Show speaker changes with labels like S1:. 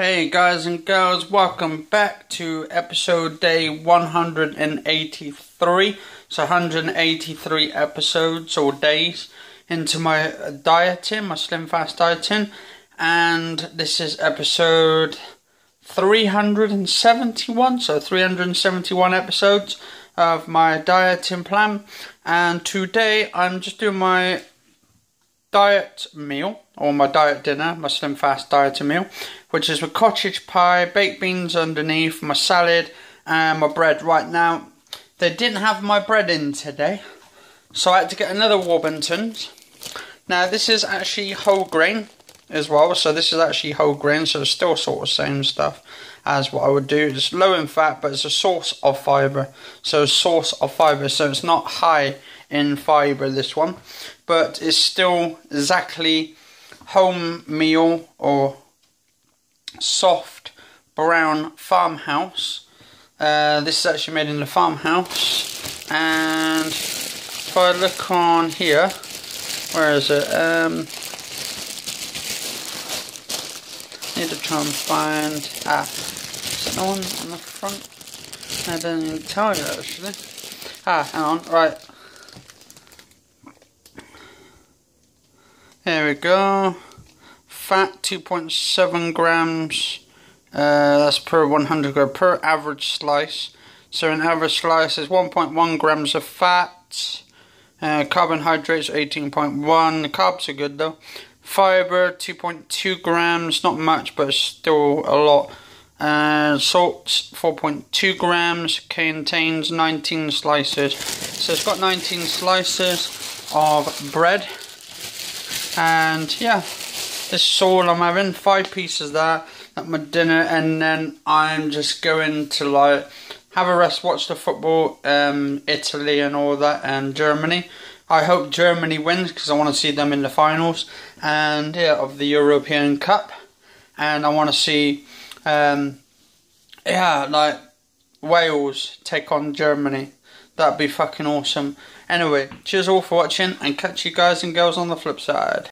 S1: Hey guys and girls, welcome back to episode day 183. So 183 episodes or days into my dieting, my slim fast dieting, and this is episode 371. So 371 episodes of my dieting plan, and today I'm just doing my diet meal or my diet dinner, my slim fast dieting meal, which is with cottage pie, baked beans underneath, my salad, and my bread. Right now, they didn't have my bread in today, so I had to get another Warburton's. Now this is actually whole grain as well, so this is actually whole grain, so it's still sort of same stuff as what I would do. It's low in fat, but it's a source of fibre. So source of fibre, so it's not high in fibre this one, but it's still exactly wholemeal or soft brown farmhouse. Uh, this is actually made in the farmhouse, and if I look on here, where is it? Um, need to try and find ah, is the one on the front? I don't you actually. Ah, hang on, right. There we go. Fat 2.7 grams. Uh, that's per 100 gram per average slice. So an average slice is 1.1 grams of fat. Uh, carbohydrates 18.1. The carbs are good though. Fiber 2.2 grams, not much, but still a lot. Uh, salts 4.2 grams. Contains 19 slices. So it's got 19 slices of bread and yeah this is all I'm having. Five pieces there at my dinner and then I'm just going to like have a rest watch the football um, Italy and all that and Germany. I hope Germany wins because I want to see them in the finals and yeah of the European Cup. And I want to see um, yeah like Wales take on Germany. That'd be fucking awesome. Anyway, cheers all for watching and catch you guys and girls on the flip side.